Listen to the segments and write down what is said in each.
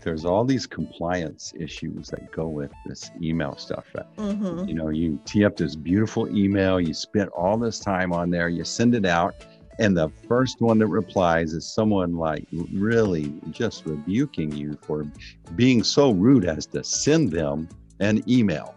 there's all these compliance issues that go with this email stuff. Mm-hmm. You know, you tee up this beautiful email, you spend all this time on there, you send it out, and the first one that replies is someone like really just rebuking you for being so rude as to send them an email.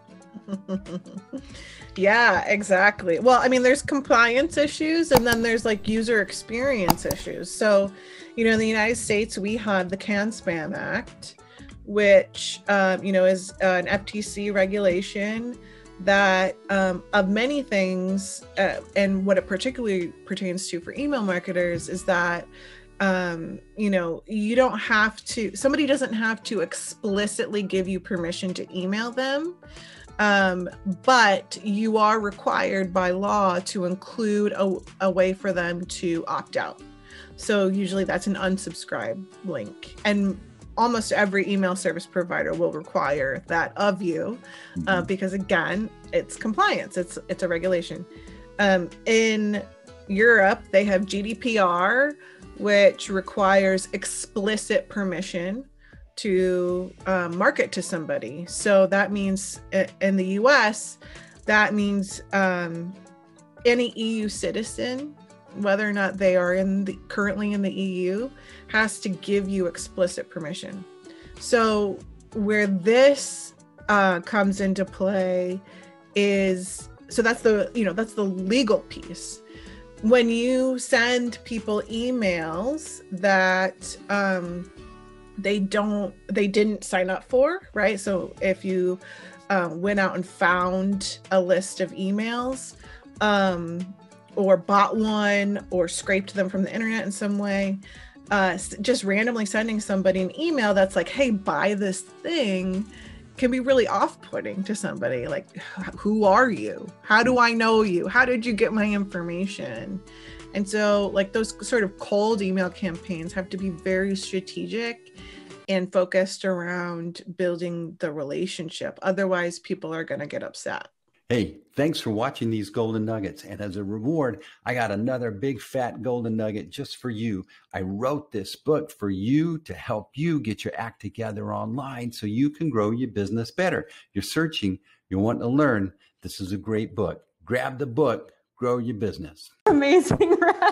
yeah, exactly. Well, I mean, there's compliance issues and then there's like user experience issues. So, you know, in the United States, we have the CAN Spam Act, which, um, you know, is an FTC regulation that um, of many things, uh, and what it particularly pertains to for email marketers is that um, you know, you don't have to, somebody doesn't have to explicitly give you permission to email them. Um, but you are required by law to include a, a way for them to opt out. So usually that's an unsubscribe link. And almost every email service provider will require that of you uh, mm-hmm. because again it's compliance it's it's a regulation um, in europe they have gdpr which requires explicit permission to um, market to somebody. So that means in the US, that means um, any EU citizen, whether or not they are in the currently in the EU, has to give you explicit permission. So where this uh, comes into play is so that's the you know that's the legal piece when you send people emails that um, they don't they didn't sign up for right? So if you um, went out and found a list of emails um, or bought one or scraped them from the internet in some way uh, just randomly sending somebody an email that's like hey buy this thing can be really off-putting to somebody like who are you? How do i know you? How did you get my information and so like those sort of cold email campaigns have to be very strategic and focused around building the relationship otherwise people are going to get upset Hey, thanks for watching these golden nuggets. And as a reward, I got another big fat golden nugget just for you. I wrote this book for you to help you get your act together online so you can grow your business better. You're searching, you want to learn. This is a great book. Grab the book, grow your business. Amazing, right?